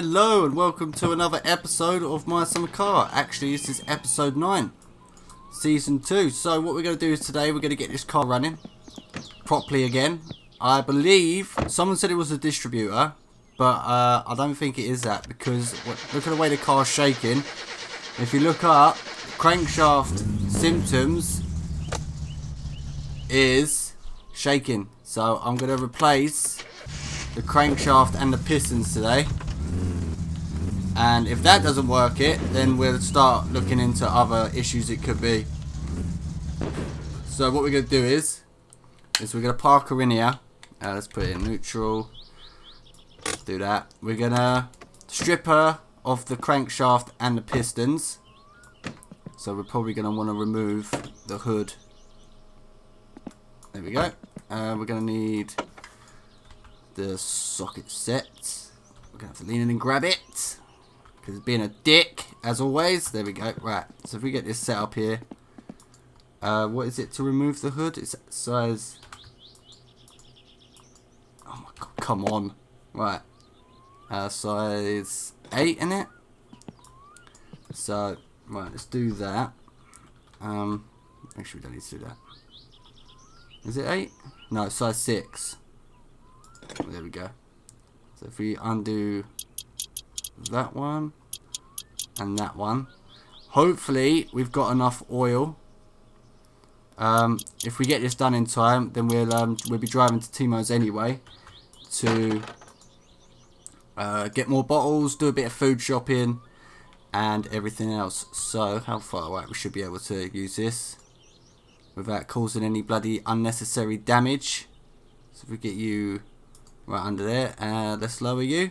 Hello and welcome to another episode of My Summer Car. Actually, this is episode 9, season 2. So what we're going to do is today we're going to get this car running properly again. I believe someone said it was a distributor, but uh, I don't think it is that because look at the way the car's shaking. If you look up, crankshaft symptoms is shaking. So I'm going to replace the crankshaft and the pistons today. And if that doesn't work it, then we'll start looking into other issues it could be. So what we're going to do is, is we're going to park her in here. Uh, let's put it in neutral. Let's do that. We're going to strip her of the crankshaft and the pistons. So we're probably going to want to remove the hood. There we go. Uh, we're going to need the socket set. We're going to have to lean in and grab it. Because being a dick, as always. There we go. Right. So if we get this set up here. Uh, what is it to remove the hood? It's size... Oh my god, come on. Right. Uh, size 8 in it. So, right, let's do that. Um, actually we don't need to do that. Is it 8? No, size 6. There we go. So if we undo that one and that one. Hopefully we've got enough oil. Um, if we get this done in time, then we'll um, we'll be driving to Timo's anyway to uh, get more bottles, do a bit of food shopping, and everything else. So how far away we should be able to use this without causing any bloody unnecessary damage. So if we get you right under there, uh, let's lower you.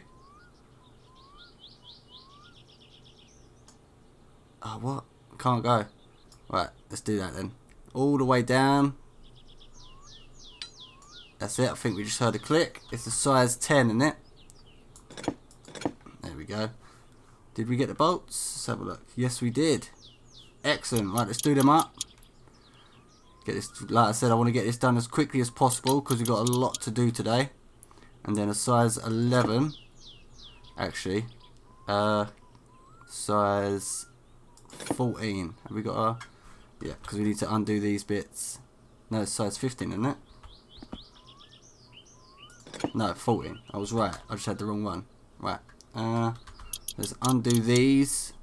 Oh, what? Can't go. Right, let's do that then. All the way down. That's it. I think we just heard a click. It's a size 10, isn't it? There we go. Did we get the bolts? Let's have a look. Yes, we did. Excellent. Right, let's do them up. Get this. Like I said, I want to get this done as quickly as possible because we've got a lot to do today. And then a size 11. Actually. Uh, size 14. Have we got a... Yeah, because we need to undo these bits. No, it's size 15, isn't it? No, 14. I was right. I just had the wrong one. Right. Uh, let's undo these.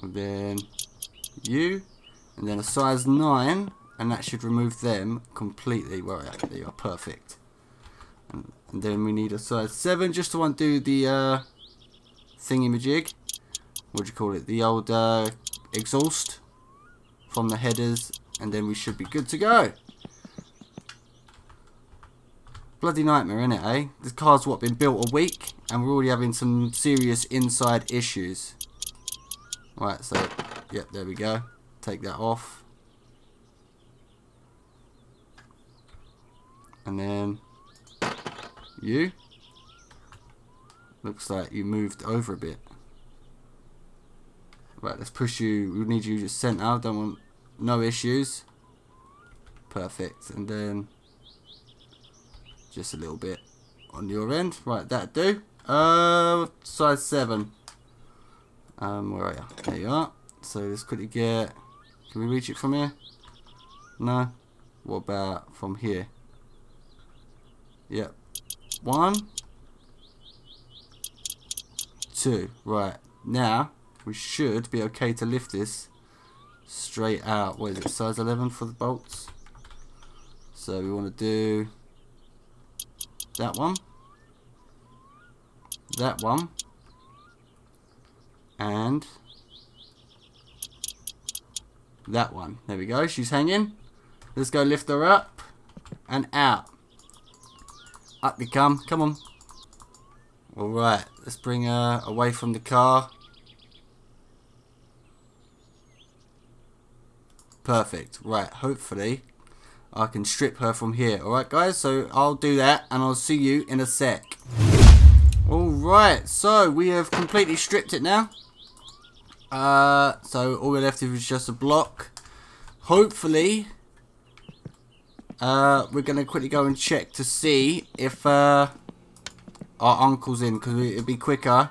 And then you. And then a size 9. And that should remove them completely. There you are. Perfect. And, and then we need a size 7 just to undo the uh, thingy-majig what do you call it, the old uh, exhaust from the headers and then we should be good to go. Bloody nightmare, innit, eh? This car's, what, been built a week and we're already having some serious inside issues. Right, so, yep, there we go. Take that off. And then, you. Looks like you moved over a bit. Right, let's push you. We need you just sent out. Don't want no issues. Perfect. And then just a little bit on your end. Right, that do. Uh, size seven. Um, where are you? There you are. So let's quickly get. Can we reach it from here? No. What about from here? Yep. One. Two. Right. Now we should be okay to lift this straight out. What is it, size 11 for the bolts? So we want to do that one, that one, and that one. There we go, she's hanging. Let's go lift her up and out. Up you come, come on. Alright, let's bring her away from the car. Perfect. Right, hopefully I can strip her from here. Alright guys, so I'll do that and I'll see you in a sec. Alright, so we have completely stripped it now. Uh, so all we're left with is just a block. Hopefully, uh, we're going to quickly go and check to see if uh, our uncle's in because it'd be quicker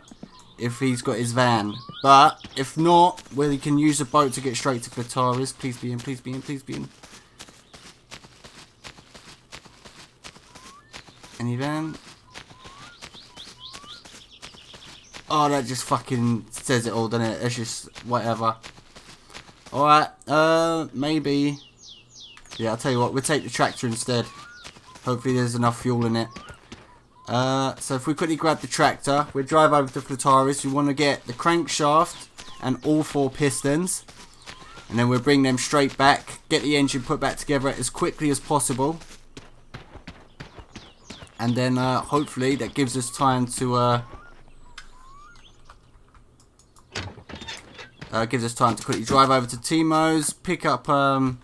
if he's got his van. But if not, well, he can use the boat to get straight to Fleetari's. Please be in, please be in, please be in. Any van? Oh, that just fucking says it all, doesn't it? It's just whatever. Alright, uh, maybe. Yeah, I'll tell you what, we'll take the tractor instead. Hopefully there's enough fuel in it. Uh, so if we quickly grab the tractor, we'll drive over to Fleetari's. We want to get the crankshaft and all four pistons. And then we'll bring them straight back, get the engine put back together as quickly as possible. And then uh, hopefully that gives us time to uh, Uh, gives us time to quickly drive over to Timo's, pick up um,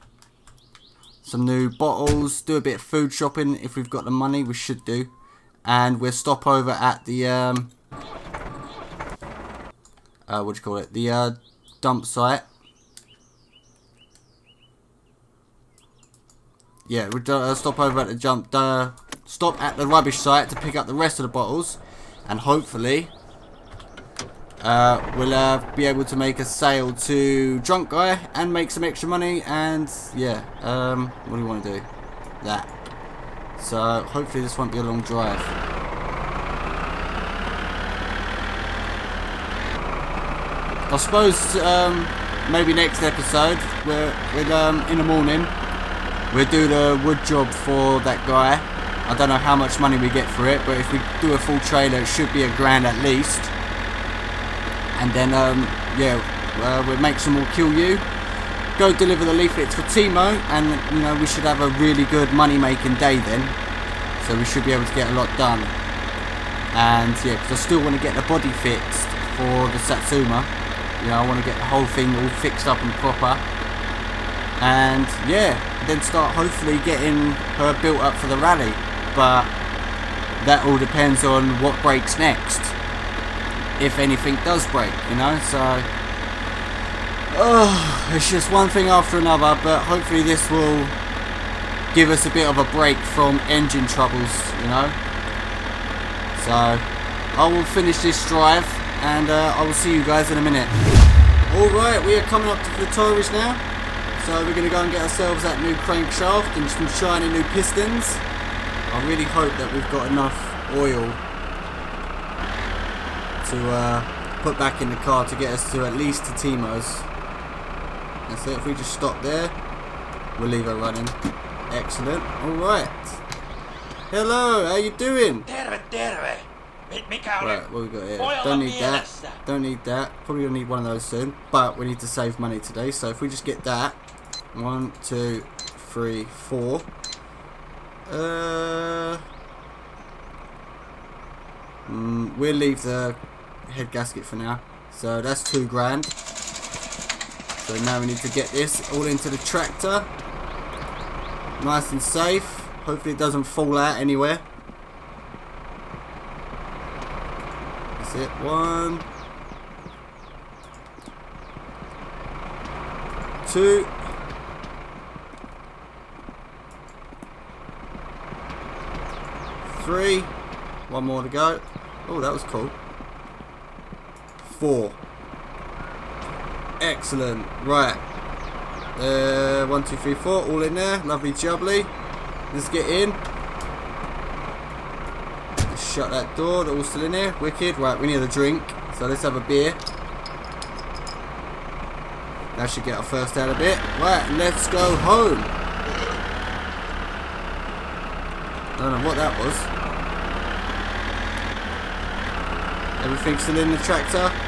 some new bottles, do a bit of food shopping if we've got the money, we should do. And we'll stop over at the, um, uh, what do you call it, the uh, dump site. Yeah, we'll uh, stop over at the jump, uh, stop at the rubbish site to pick up the rest of the bottles. And hopefully, uh, we'll uh, be able to make a sale to Drunk Guy and make some extra money and yeah, um, what do you want to do? That. So hopefully this won't be a long drive. I suppose um, maybe next episode, we're, we'll, um, in the morning, we'll do the wood job for that guy. I don't know how much money we get for it, but if we do a full trailer, it should be a grand at least and then um, yeah uh, we'll make some more kilju. Go deliver the leaflets for Timo and you know we should have a really good money making day then. So we should be able to get a lot done. And yeah because I still want to get the body fixed for the Satsuma. You know I want to get the whole thing all fixed up and proper. And yeah then start hopefully getting her built up for the rally. But that all depends on what breaks next if anything does break, you know, so oh, it's just one thing after another, but hopefully this will give us a bit of a break from engine troubles, you know. So I will finish this drive and uh, I will see you guys in a minute. Alright, we are coming up to the Fleetari's now. So we're going to go and get ourselves that new crankshaft and some shiny new pistons. I really hope that we've got enough oil to uh, put back in the car to get us to at least to Timo's. And so if we just stop there, we'll leave her running. Excellent. Alright. Hello, how you doing? Terve, terve. Right, what we got here? Don't need that. Don't need that. Probably gonna need one of those soon. But we need to save money today. So if we just get that. One, two, three, four. Uh, mm, we'll leave the head gasket for now. So that's two grand. So now we need to get this all into the tractor. Nice and safe. Hopefully it doesn't fall out anywhere. That's it. One. Two. Three. One more to go. Oh, that was cool four. Excellent. Right. Uh, one, two, three, four. All in there. Lovely jubbly. Let's get in. Shut that door. They're all still in there. Wicked. Right, we need a drink. So let's have a beer. That should get our first out a bit. Right, let's go home. I Don't know what that was. Everything's still in the tractor.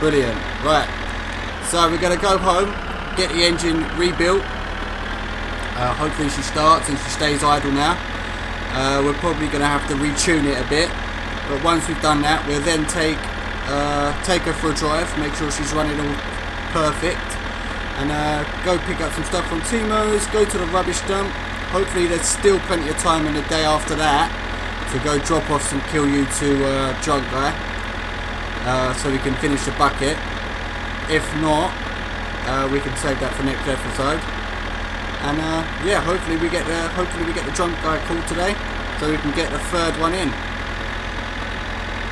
Brilliant. Right. So we're going to go home, get the engine rebuilt. Uh, hopefully she starts and she stays idle now. Uh, we're probably going to have to retune it a bit. But once we've done that, we'll then take uh, take her for a drive, make sure she's running all perfect. And uh, go pick up some stuff from Timo's, go to the rubbish dump. Hopefully there's still plenty of time in the day after that to go drop off some kilju to uh, Drunk Guy uh, so we can finish the bucket. If not, uh, we can save that for next episode. And uh, yeah, hopefully we get the hopefully we get the drunk guy called today, so we can get the third one in.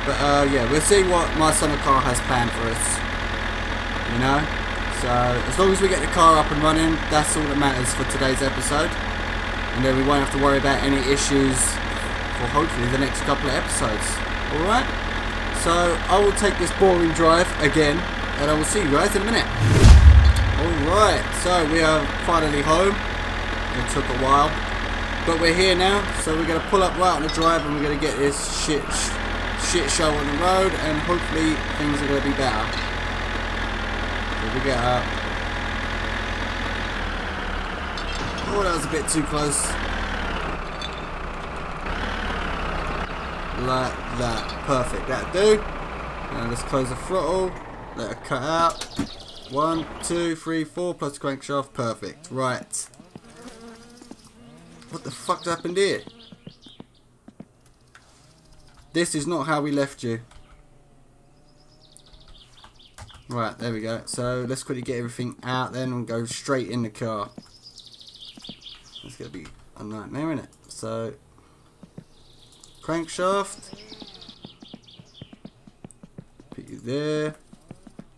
But uh, yeah, we'll see what my summer car has planned for us. You know? So as long as we get the car up and running, that's all that matters for today's episode. And then we won't have to worry about any issues for hopefully the next couple of episodes. Alright? So I will take this boring drive again and I will see you guys in a minute. Alright, so we are finally home. It took a while. But we're here now, so we're going to pull up right on the drive and we're going to get this shit shit show on the road and hopefully things are going to be better. So we get up. Oh, that was a bit too close. Like that. Perfect. That'll do. Now let's close the throttle. Let it cut out. One, two, three, four plus crankshaft. Perfect. Right. What the fuck happened here? This is not how we left you. Right, there we go. So let's quickly get everything out then and go straight in the car. It's going to be a nightmare, isn't it? So, crankshaft. Put you there.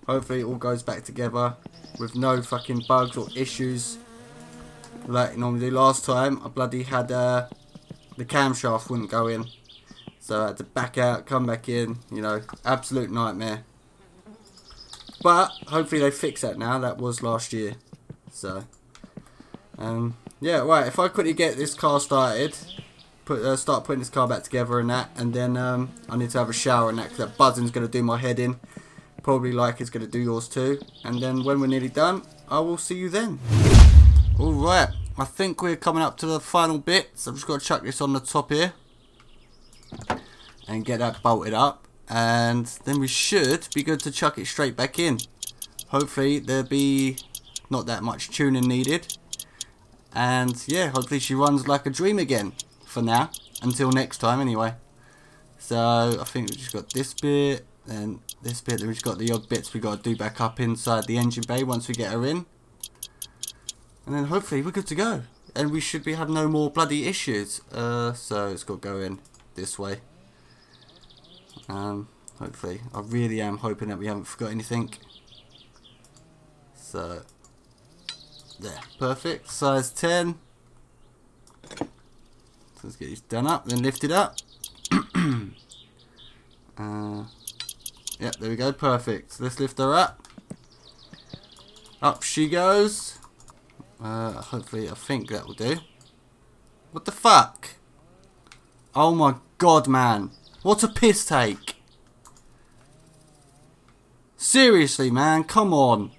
Hopefully it all goes back together with no fucking bugs or issues like normally last time. I bloody had uh, the camshaft wouldn't go in. So I had to back out, come back in, you know, absolute nightmare. But hopefully they fix that now. That was last year. So, um, yeah, right. If I quickly get this car started, put uh, start putting this car back together and that, and then um, I need to have a shower and that because that buzzing's going to do my head in. Probably like it's going to do yours too. And then when we're nearly done, I will see you then. Alright, I think we're coming up to the final bit, so I've just got to chuck this on the top here and get that bolted up and then we should be good to chuck it straight back in hopefully there'll be not that much tuning needed and yeah hopefully she runs like a dream again for now until next time anyway so I think we've just got this bit and this bit then we've just got the odd bits we've got to do back up inside the engine bay once we get her in and then hopefully we're good to go and we should be have no more bloody issues uh, so it's got to go in this way. Um, hopefully. I really am hoping that we haven't forgot anything. So, there. Perfect. Size 10. So let's get this done up, then lift it up. uh, yep, there we go. Perfect. So let's lift her up. Up she goes. Uh, hopefully, I think that will do. What the fuck? Oh my god, man. What a piss take. Seriously, man. Come on.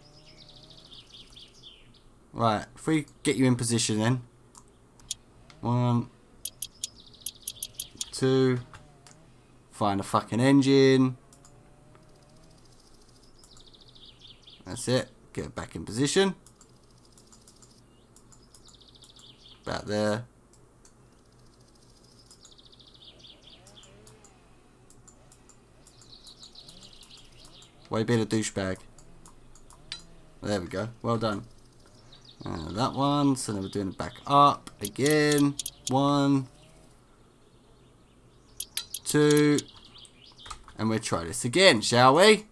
Right. If we get you in position then. One. Two. Find a fucking engine. That's it. Get it back in position. About there. Way better douchebag. There we go. Well done. Uh, that one. So then we're doing it back up again. One. Two. And we'll try this again, shall we?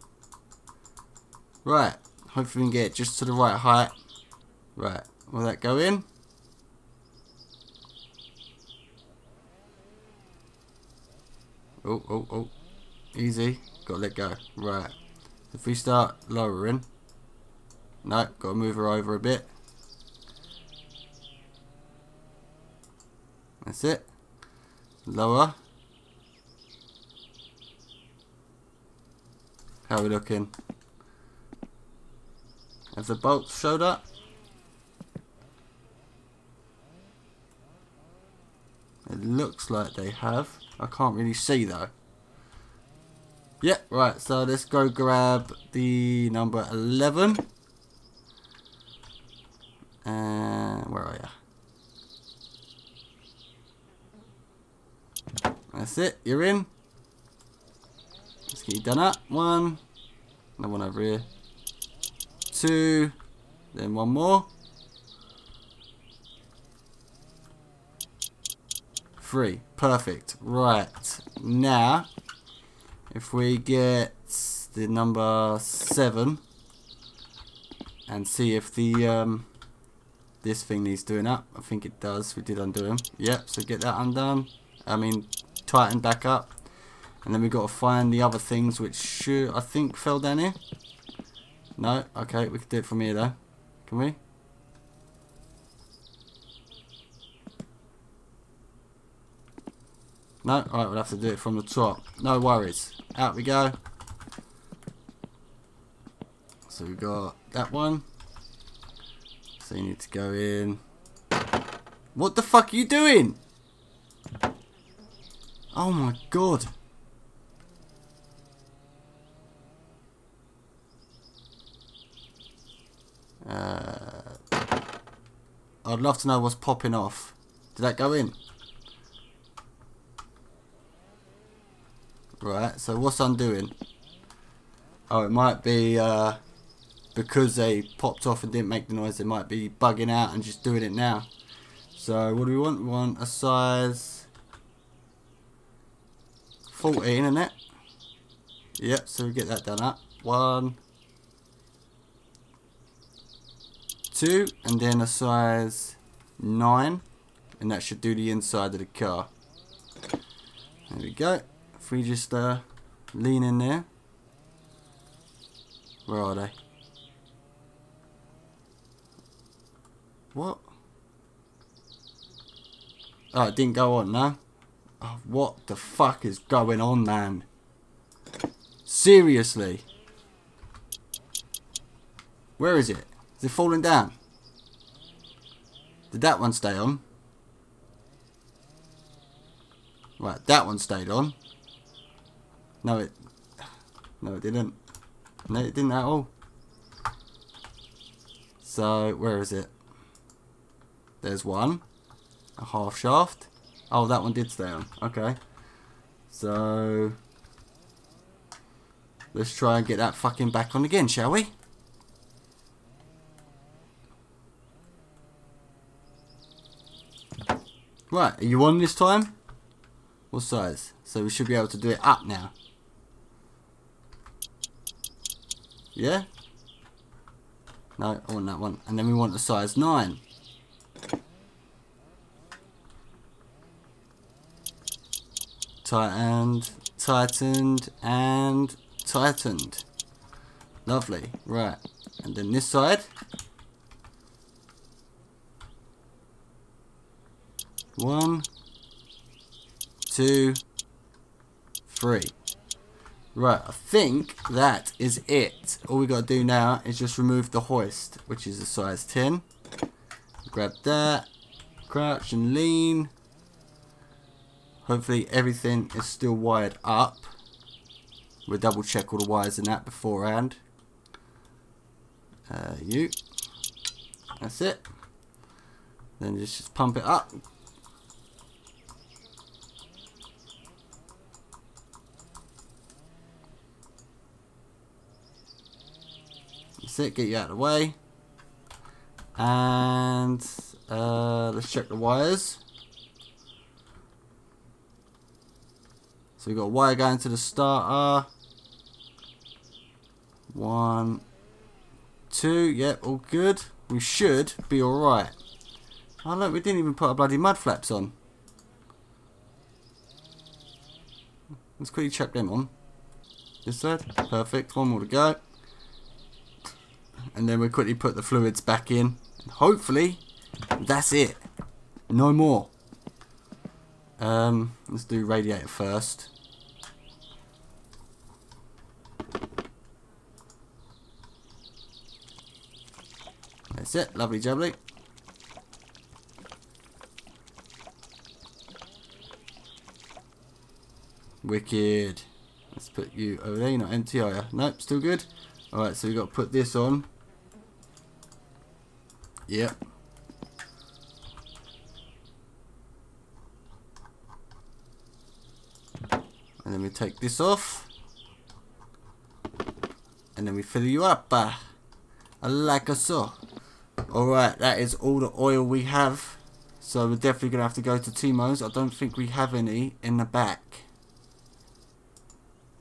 Right. Hopefully we can get just to the right height. Right. Will that go in? Oh, oh, oh. Easy. Gotta let go. Right. If we start lowering, no, got to move her over a bit. That's it. Lower. How are we looking? Have the bolts showed up? It looks like they have. I can't really see though. Yeah, right, so let's go grab the number 11. And where are you? That's it, you're in. You done up. One. Another one over here. Two. Then one more. Three. Perfect. Right. Now, if we get the number seven and see if the um, this thing needs doing up. I think it does. We did undo him. Yep. So get that undone. I mean, tighten back up, and then we've got to find the other things which should I think fell down here. No. Okay. We can do it from here though. Can we? No? Alright, we'll have to do it from the top. No worries. Out we go. So we've got that one. So you need to go in. What the fuck are you doing? Oh my god. I'd love to know what's popping off. Did that go in? Right, so what's undoing? Oh, it might be uh, because they popped off and didn't make the noise, they might be bugging out and just doing it now. So what do we want? We want a size 14, isn't it? Yep, so we get that done up. One, two, and then a size 9, and that should do the inside of the car. There we go if we just uh, lean in there. Where are they? What? Oh, it didn't go on, no? Oh, what the fuck is going on, man? Seriously? Where is it? Falling down? Did that one stay on? Right, that one stayed on. No, it. No, it didn't. No, it didn't at all. So, where is it? There's one. A half shaft. Oh, that one did stay on. Okay. So, let's try and get that fucking back on again, shall we? Right, are you on this time? What size? So we should be able to do it up now. Yeah? No, I want that one. And then we want the size 9. Tightened, tightened, and tightened. Lovely. Right. And then this side. One, two, three. Right, I think that is it. All we got to do now is just remove the hoist, which is a size 10. Grab that, crouch and lean. Hopefully everything is still wired up. We'll double check all the wires in that beforehand. Uh, you. That's it. Then just, just pump it up. It, get you out of the way. And uh, let's check the wires. So we've got a wire going to the starter. One, two, yep, all good. We should be alright. Oh look, we didn't even put our bloody mud flaps on. Let's quickly check them on. This side, perfect, one more to go and then we quickly put the fluids back in. Hopefully, that's it. No more. Um, let's do radiator first. That's it, lovely jubbly. Wicked. Let's put you over there, you're not empty, are you? Nope, still good. Alright, so we've got to put this on. Yep. And then we take this off. And then we fill you up. Uh, like a so. Alright, that is all the oil we have. So we're definitely going to have to go to Timo's. I don't think we have any in the back.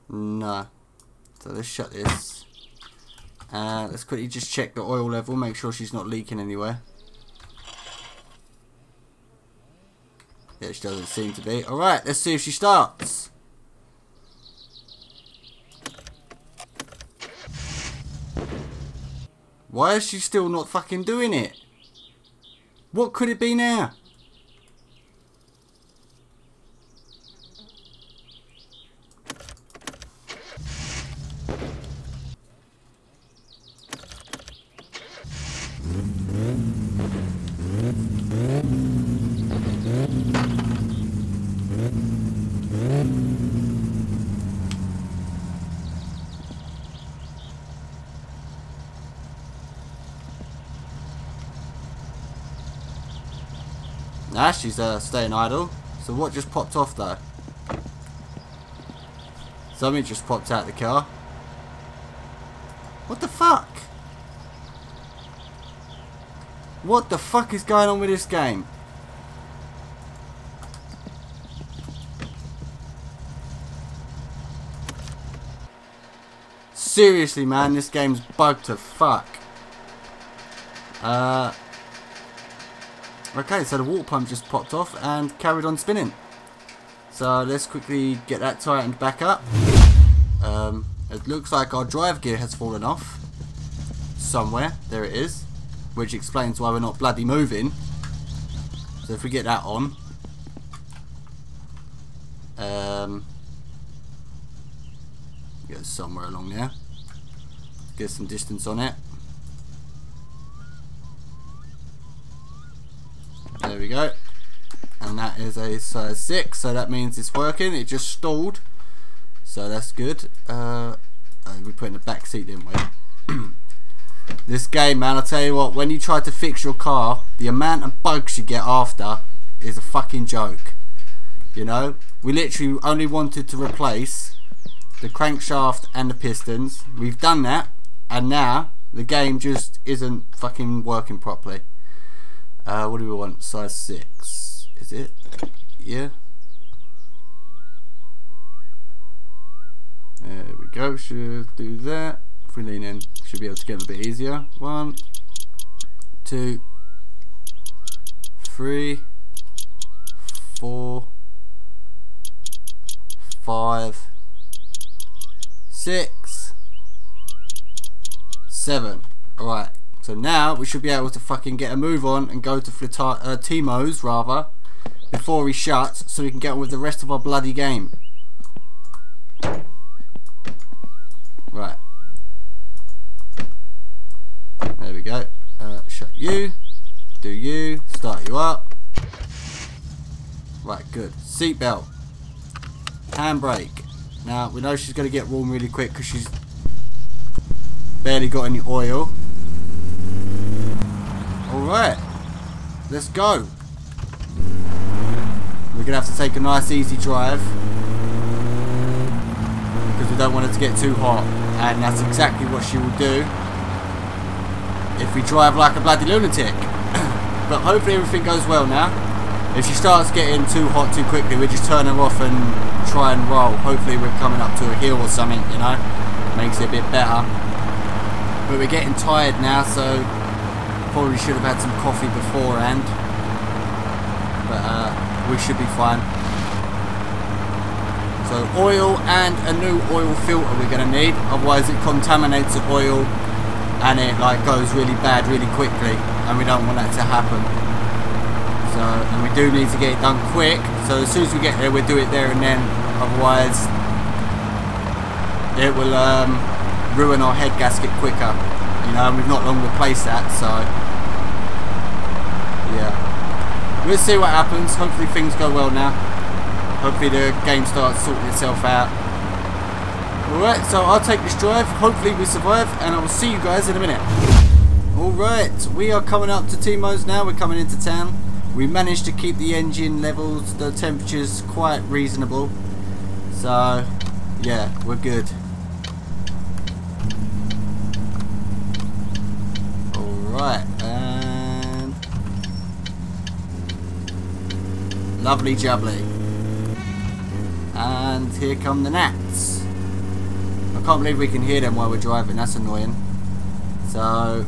No. So let's shut this. Uh, let's quickly just check the oil level, make sure she's not leaking anywhere. Yeah, she doesn't seem to be. Alright, let's see if she starts. Why is she still not fucking doing it? What could it be now? She's uh, staying idle. So what just popped off though? Something just popped out the car. What the fuck? What the fuck is going on with this game? Seriously, man, this game's bugged to fuck. Uh, okay, so the water pump just popped off and carried on spinning. So let's quickly get that tightened back up. Um, it looks like our drive gear has fallen off somewhere. There it is. Which explains why we're not bloody moving. So if we get that on. Um, go somewhere along there. Get some distance on it. There we go. And that is a size 6, so that means it's working. It just stalled. So that's good. Uh, we put in the back seat, didn't we? this game, man, I'll tell you what, when you try to fix your car, the amount of bugs you get after is a fucking joke. You know? We literally only wanted to replace the crankshaft and the pistons. We've done that, and now the game just isn't fucking working properly. Uh, what do we want? Size 6. Is it? Yeah. There we go. Should do that. If we lean in, should be able to get a bit easier. One, two, three, four, five, six, seven. So now we should be able to fucking get a move on and go to Flita uh, Timo's rather before he shuts so we can get on with the rest of our bloody game. Right. There we go. Uh, shut you. Do you. Start you up. Right, good. Seatbelt. Handbrake. Now, we know she's going to get warm really quick because she's barely got any oil. Alright. Let's go. We're going to have to take a nice easy drive. Because we don't want it to get too hot. And that's exactly what she will do. If we drive like a bloody lunatic. but hopefully everything goes well now. If she starts getting too hot too quickly, we just turn her off and try and roll. Hopefully we're coming up to a hill or something, you know. Makes it a bit better. But we're getting tired now, so probably should have had some coffee beforehand. But uh, we should be fine. So oil and a new oil filter we're going to need. Otherwise it contaminates the oil and it like goes really bad really quickly. And we don't want that to happen. So, and we do need to get it done quick. So as soon as we get there, we'll do it there and then. Otherwise, it will um, ruin our head gasket quicker. You know, and we've not long replaced that, so yeah. We'll see what happens. Hopefully things go well now. Hopefully the game starts sorting itself out. Alright, so I'll take this drive. Hopefully we survive, and I will see you guys in a minute. Alright, we are coming up to Timo's now. We're coming into town. We managed to keep the engine levels, the temperatures quite reasonable. So, yeah, we're good. Alright, and... Lovely jubbly. And here come the gnats. I can't believe we can hear them while we're driving. That's annoying. So,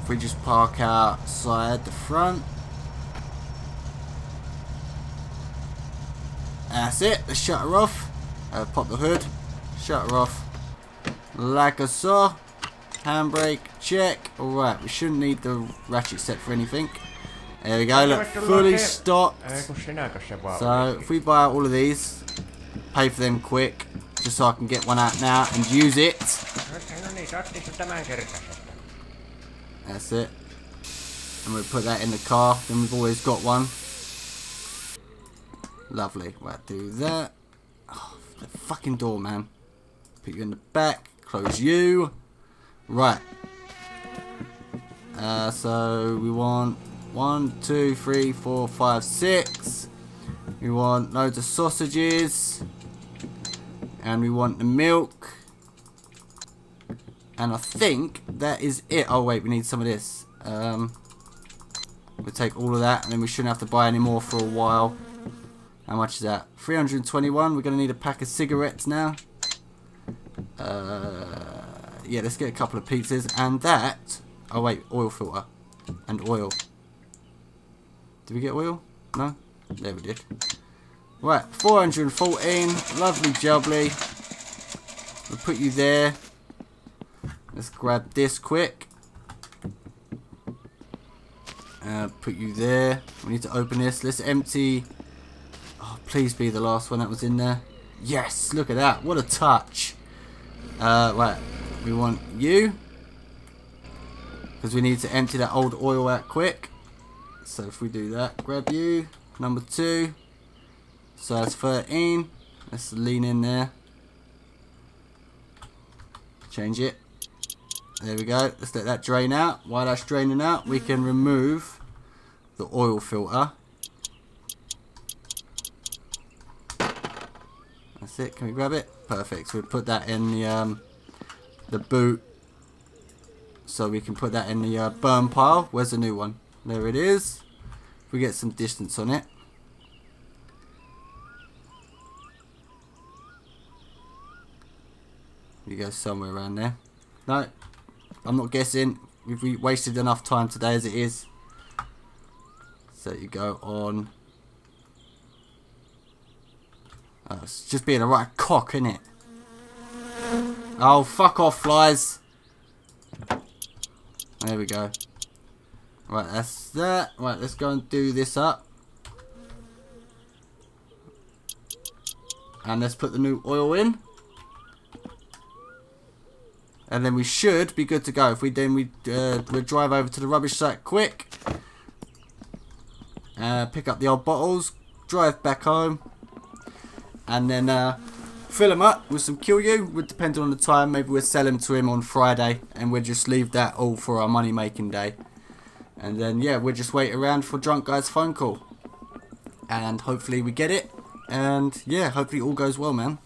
if we just park outside the front. That's it. Let's shut her off. Uh, pop the hood. Shut her off. Like a saw. Handbrake. Check. Alright, we shouldn't need the ratchet set for anything. There we go. Look, fully stocked. So, if we buy all of these, pay for them quick, just so I can get one out now and use it. That's it. And we put that in the car. Then we've always got one. Lovely. Right, do that. Oh, the fucking door, man. Put you in the back. Close you. Right. Uh, so we want one, two, three, four, five, six. We want loads of sausages. And we want the milk. And I think that is it. Oh wait, we need some of this. Um, we'll take all of that and then we shouldn't have to buy any more for a while. How much is that? 321. We're going to need a pack of cigarettes now. Uh, yeah, let's get a couple of pizzas. And that... Oh wait, oil filter. And oil. Did we get oil? No? There we did. Right, 414. Lovely jubbly. We'll put you there. Let's grab this quick. Uh, put you there. We need to open this. Let's empty. Oh, please be the last one that was in there. Yes, look at that. What a touch. Uh, right, we want you. Because we need to empty that old oil out quick. So if we do that, grab you. Number two. So that's 13. Let's lean in there. Change it. There we go. Let's let that drain out. While that's draining out, we can remove the oil filter. That's it. Can we grab it? Perfect. So we put that in the um, the boot. So we can put that in the uh, burn pile. Where's the new one? There it is. We get some distance on it. You go somewhere around there. No, I'm not guessing. We've wasted enough time today as it is. So you go on. Oh, it's just being a right cock, isn't it? Oh, fuck off, flies. There we go. Right, that's that. Right, let's go and do this up. And let's put the new oil in. And then we should be good to go. If we then we uh, we drive over to the rubbish site quick. Uh, pick up the old bottles. Drive back home. And then uh, fill them up with some kilju. Would depend on the time. Maybe we'll sell them to him on Friday. And we'll just leave that all for our money making day. And then yeah, we'll just wait around for Drunk Guy's phone call. And hopefully we get it. And yeah, hopefully all goes well, man.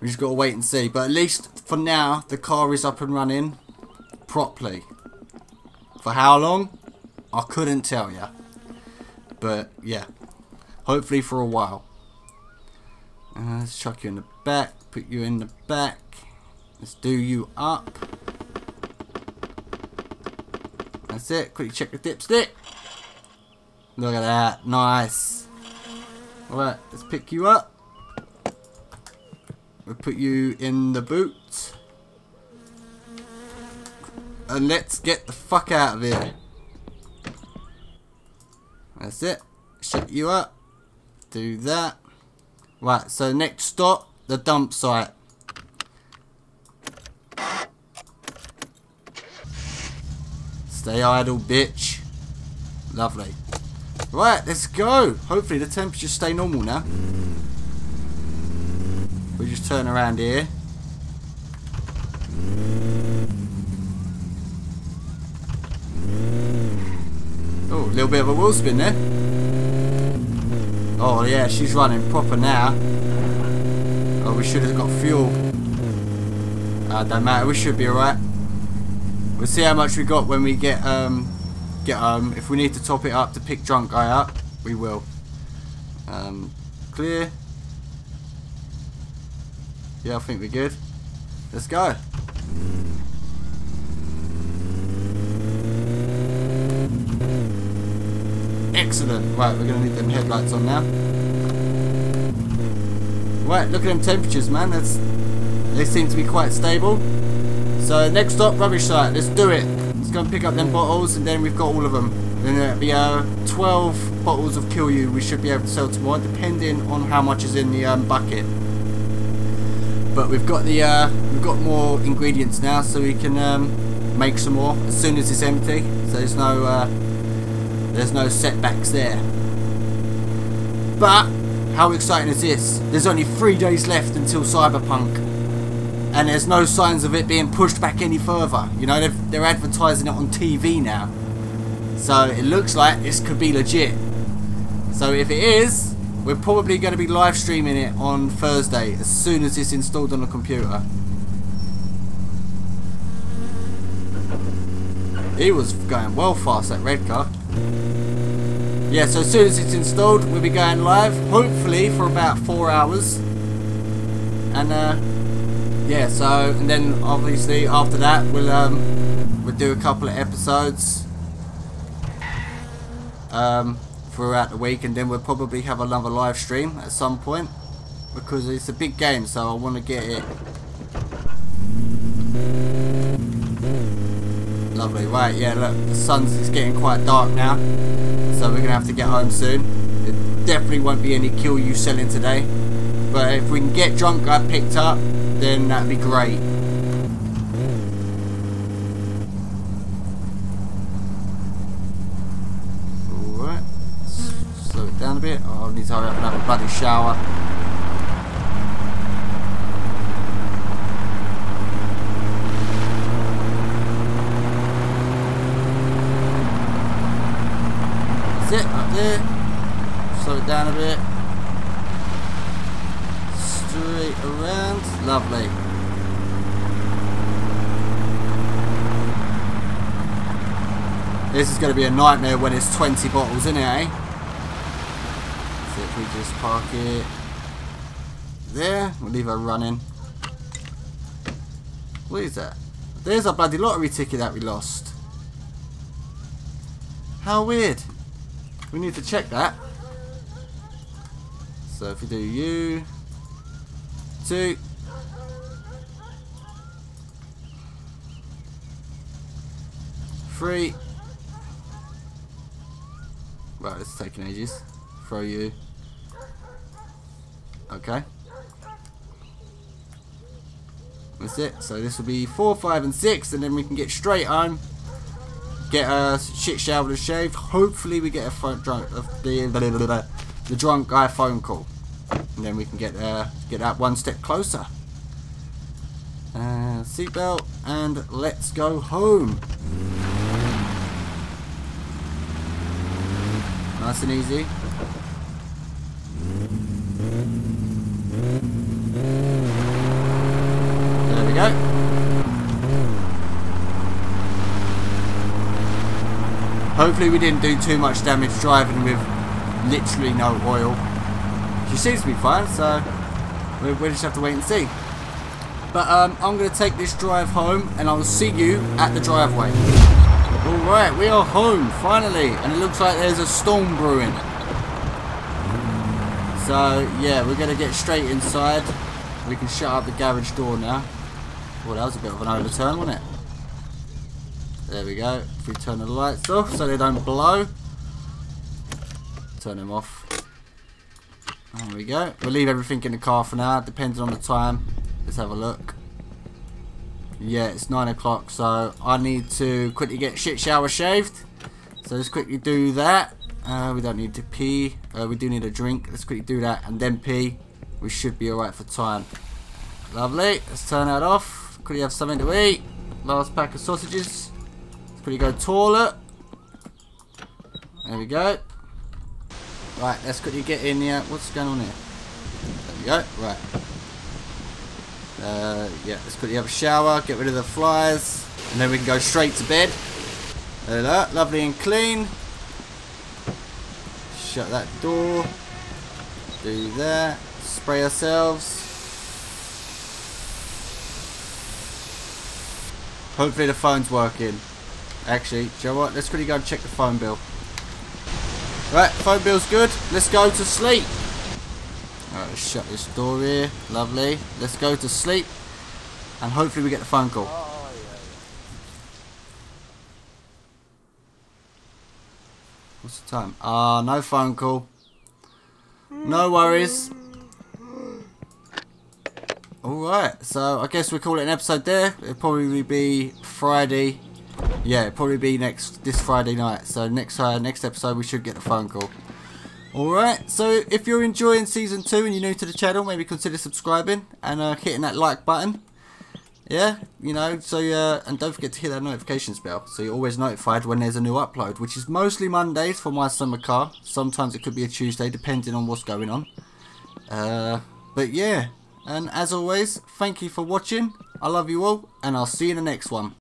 We just got to wait and see. But at least for now, the car is up and running properly. For how long? I couldn't tell you. But yeah, hopefully for a while. Uh, let's chuck you in the back. Put you in the back. Let's do you up. That's it. Quickly check the dipstick. Look at that. Nice. Alright, let's pick you up. We'll put you in the boot. And let's get the fuck out of here. That's it. Shut you up. Do that. Right, so next stop, the dump site. Stay idle, bitch. Lovely. Right, let's go. Hopefully the temperatures stay normal now. We just turn around here. Oh, a little bit of a wheel spin there. Oh yeah, she's running proper now. Oh, we should have got fuel. Uh, don't matter, we should be alright. We'll see how much we got when we get um get home. If we need to top it up to pick drunk guy up, we will. Um, clear. Yeah, I think we're good. Let's go. Excellent. Right, we're to need them headlights on now. Right, look at them temperatures, man. That's They seem to be quite stable. So, next stop, rubbish site. Let's do it. Let's go and pick up them bottles, and then we've got all of them. Then there'll be uh, 12 bottles of kilju we should be able to sell tomorrow, depending on how much is in the um, bucket. But we've got the uh, we've got more ingredients now, so we can um, make some more as soon as it's empty. So there's no uh, there's no setbacks there. But how exciting is this? There's only three days left until Cyberpunk, and there's no signs of it being pushed back any further. You know, they're advertising it on TV now, so it looks like this could be legit. So if it is, we're probably going to be live streaming it on Thursday as soon as it's installed on the computer. He was going well fast, that red car. Yeah, so as soon as it's installed, we'll be going live, hopefully for about four hours. And, uh, yeah, so, and then obviously after that, we'll, um, we'll do a couple of episodes. Um, throughout the week and then we'll probably have another live stream at some point because it's a big game so I want to get it. Lovely. Right yeah look the sun's is getting quite dark now so we're gonna have to get home soon. There definitely won't be any kilju selling today but if we can get drunk guy picked up then that'd be great Alright. Slow it down a bit. Oh, I need to hurry up and have a bloody shower. That's it, up there. Slow it down a bit. Straight around. Lovely. This is going to be a nightmare when it's 20 bottles, isn't it, eh? we just park it there. We'll leave her running. What is that? There's a bloody lottery ticket that we lost. How weird. We need to check that. So if we do you, two, three. Right, it's taking ages. Throw you. Okay. That's it. So this will be 4, 5 and 6 and then we can get straight on. Get a shit showered and shaved. Hopefully we get a phone drunk uh, the, the drunk guy phone call. And then we can get uh, get that one step closer. Uh, seatbelt and let's go home. Nice and easy. There we go. Hopefully we didn't do too much damage driving with literally no oil. She seems to be fine, so we'll, we'll just have to wait and see. But um, I'm going to take this drive home and I'll see you at the driveway. Alright, we are home, finally. And it looks like there's a storm brewing. So, yeah, we're going to get straight inside. We can shut up the garage door now. Well, that was a bit of an overturn, wasn't it? There we go. If we turn the lights off so they don't blow. Turn them off. There we go. We'll leave everything in the car for now, depending on the time. Let's have a look. Yeah, it's 9 o'clock, so I need to quickly get shit shower shaved. So let's quickly do that. Uh, we don't need to pee. Uh, we do need a drink. Let's quickly do that and then pee. We should be alright for time. Lovely. Let's turn that off. He have something to eat? Last pack of sausages. Could he go toilet? There we go. Right, let's quickly get in here. What's going on here? There we go. Right. Uh, yeah, let's quickly have a shower, get rid of the flies, and then we can go straight to bed. There we are, lovely and clean. Shut that door. Do that. Spray ourselves. Hopefully the phone's working. Actually, do you know what? Let's quickly go and check the phone bill. Right, phone bill's good. Let's go to sleep. Alright, shut this door here. Lovely. Let's go to sleep. And hopefully we get the phone call. What's the time? Ah, no phone call. No worries. Alright, so I guess we call it an episode there. It'll probably be Friday. Yeah, probably be next this Friday night. So next uh, next episode we should get a phone call. Alright, so if you're enjoying season 2 and you're new to the channel, maybe consider subscribing and uh, hitting that like button. Yeah, you know, so uh, and don't forget to hit that notifications bell so you're always notified when there's a new upload, which is mostly Mondays for my summer car. Sometimes it could be a Tuesday depending on what's going on. Uh, but yeah, and as always, thank you for watching. I love you all, and I'll see you in the next one.